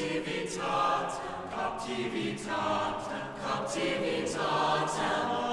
Captivitate, Captivitate, Captivitate.